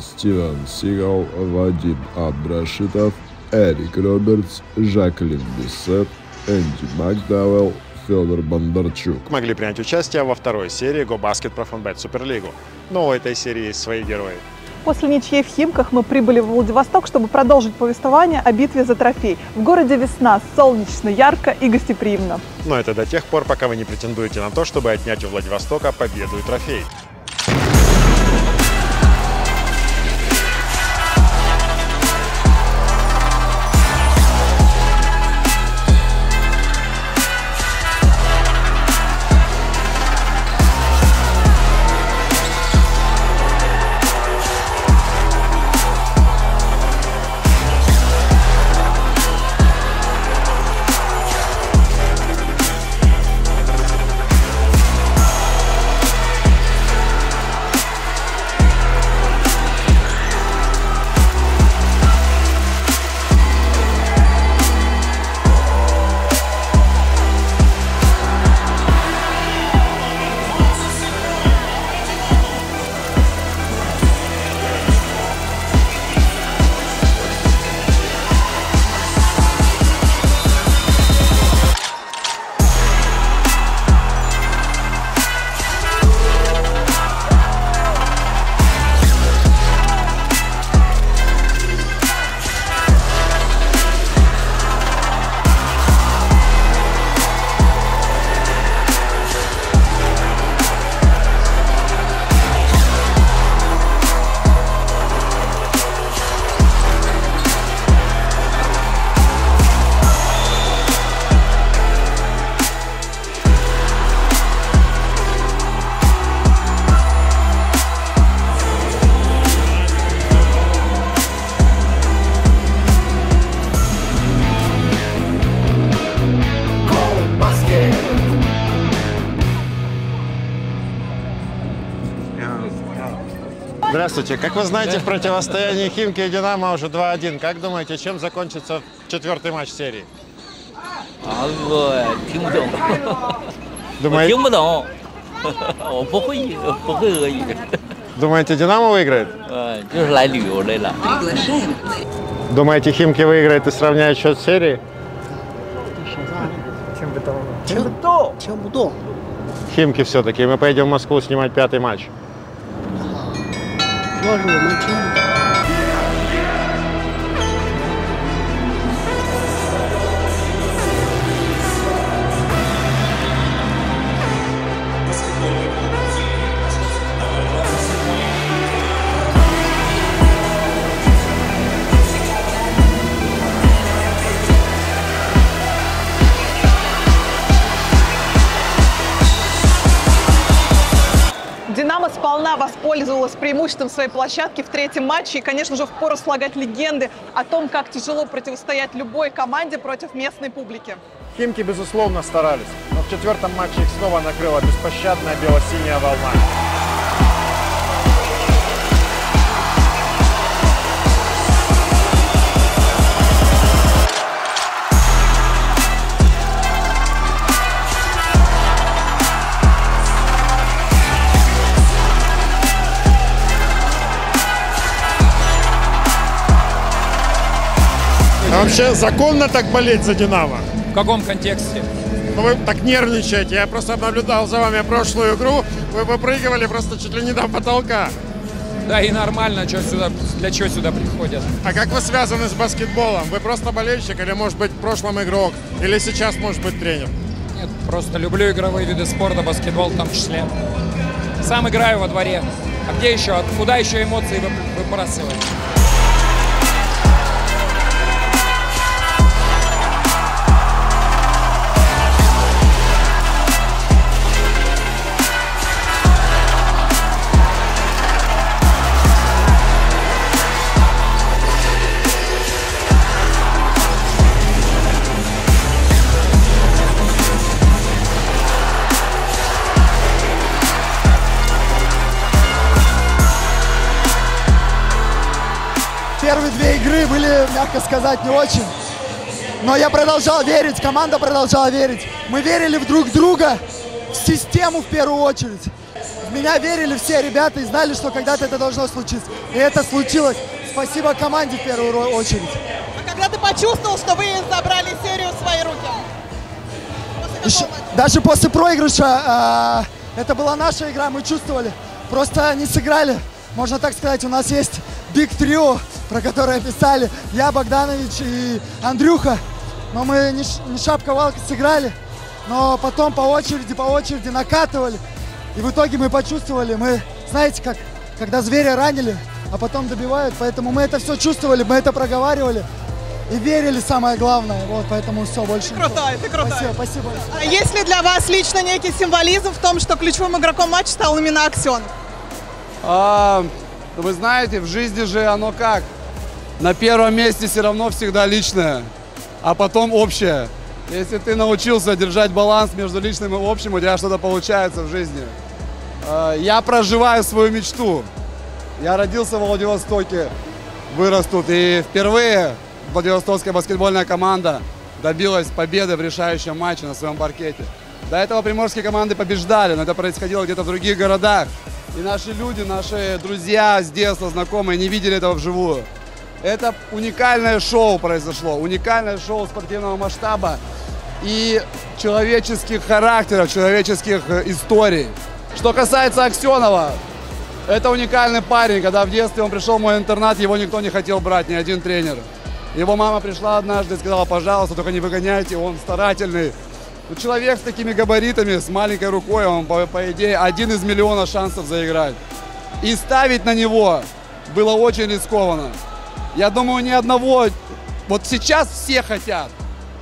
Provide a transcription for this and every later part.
Стивен Сигал, Вадим Абдрашитов, Эрик Робертс, Жаклин Бисет, Энди Макдауэлл, Федор Бондарчук. Могли принять участие во второй серии Go Basket про Фонбет Суперлигу. Но у этой серии есть свои герои. После ничьей в Химках мы прибыли в Владивосток, чтобы продолжить повествование о битве за трофей. В городе весна, солнечно, ярко и гостеприимно. Но это до тех пор, пока вы не претендуете на то, чтобы отнять у Владивостока победу и трофей. Здравствуйте. Как вы знаете, в противостоянии Химки и Динамо уже 2-1. Как думаете, чем закончится четвертый матч серии? А, Ким Дон. Думаете? Ким Дон. Думаете, Динамо выиграет? Приглашаем. Думаете, Химки выиграет и сравняет счет серии? Чем бы? Чем бы? Химки все-таки. Мы поедем в Москву снимать пятый матч. 主要是我们听不 воспользовалась преимуществом своей площадки в третьем матче. И, конечно же, впору слагать легенды о том, как тяжело противостоять любой команде против местной публики. Химки, безусловно, старались. Но в четвертом матче их снова накрыла беспощадная бело-синяя волна. А вообще законно так болеть за «Динамо»? В каком контексте? Ну вы так нервничаете. Я просто наблюдал за вами прошлую игру. Вы выпрыгивали просто чуть ли не до потолка. Да и нормально, чё сюда, для чего сюда приходят. А как вы связаны с баскетболом? Вы просто болельщик или, может быть, в прошлом игрок? Или сейчас, может быть, тренер? Нет, просто люблю игровые виды спорта, баскетбол в том числе. Сам играю во дворе. А где еще? Куда еще эмоции вы- выбрасывать? Первые две игры были, мягко сказать, не очень. Но я продолжал верить, команда продолжала верить. Мы верили в друг друга. в систему в первую очередь. В меня верили все ребята и знали, что когда-то это должно случиться. И это случилось. Спасибо команде в первую очередь. А когда ты почувствовал, что вы забрали серию в свои руки? После Еще- даже после проигрыша а, это была наша игра, мы чувствовали. Просто не сыграли. Можно так сказать, у нас есть биг трио, про которое писали я, Богданович и Андрюха. Но мы не, не шапка-валка сыграли. Но потом по очереди, по очереди накатывали. И в итоге мы почувствовали, мы, знаете, как когда зверя ранили, а потом добивают. Поэтому мы это все чувствовали, мы это проговаривали. И верили, самое главное. Вот, поэтому все, больше ничего. Крутой, ты крутой. Спасибо, спасибо. А есть ли для вас лично некий символизм в том, что ключевым игроком матча стал именно Аксенов? А, вы знаете, в жизни же оно как? На первом месте все равно всегда личное, а потом общее. Если ты научился держать баланс между личным и общим, у тебя что-то получается в жизни. А, Я проживаю свою мечту. Я родился в Владивостоке, вырос тут. И впервые Владивостокская баскетбольная команда добилась победы в решающем матче на своем паркете. До этого приморские команды побеждали, но это происходило где-то в других городах. И наши люди, наши друзья с детства, знакомые, не видели этого вживую. Это уникальное шоу произошло, уникальное шоу спортивного масштаба и человеческих характеров, человеческих э, историй. Что касается Аксенова, это уникальный парень. Когда в детстве он пришел в мой интернат, его никто не хотел брать, ни один тренер. Его мама пришла однажды и сказала, пожалуйста, только не выгоняйте, он старательный. Ну, человек с такими габаритами, с маленькой рукой, он, по, по идее, один из миллиона шансов заиграть. И ставить на него было очень рискованно. Я думаю, ни одного... Вот сейчас все хотят,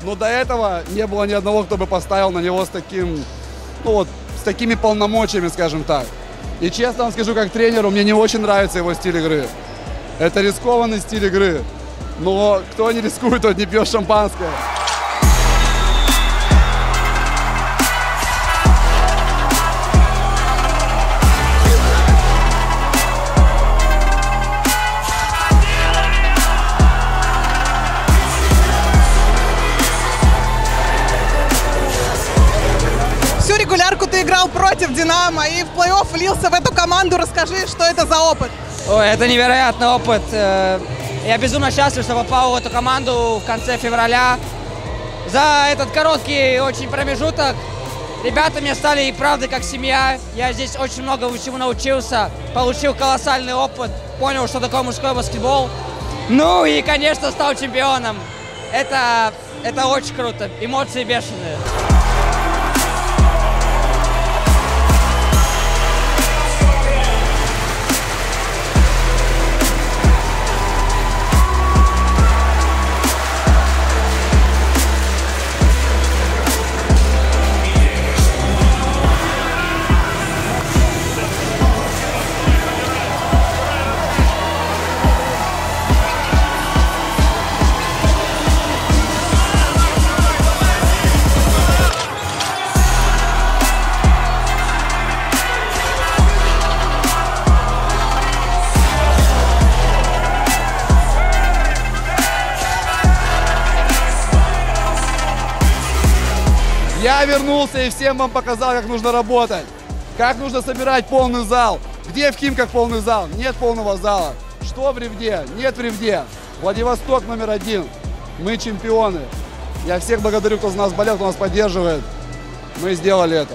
но до этого не было ни одного, кто бы поставил на него с таким, ну вот, с такими полномочиями, скажем так. И честно вам скажу, как тренеру, мне не очень нравится его стиль игры. Это рискованный стиль игры. Но кто не рискует, тот не пьет шампанское. Играл против «Динамо» и в плей-офф влился в эту команду. Расскажи, что это за опыт? Ой, это невероятный опыт. Э, Я безумно счастлив, что попал в эту команду в конце февраля. За этот короткий очень промежуток ребята мне стали и правда как семья. Я здесь очень много чему научился, получил колоссальный опыт, понял, что такое мужской баскетбол. Ну и, конечно, стал чемпионом. Это, это очень круто, эмоции бешеные. Я вернулся и всем вам показал, как нужно работать. Как нужно собирать полный зал. Где в Химках полный зал? Нет полного зала. Что в Ревде? Нет в Ревде. Владивосток номер один. Мы чемпионы. Я всех благодарю, кто за нас болел, кто нас поддерживает. Мы сделали это.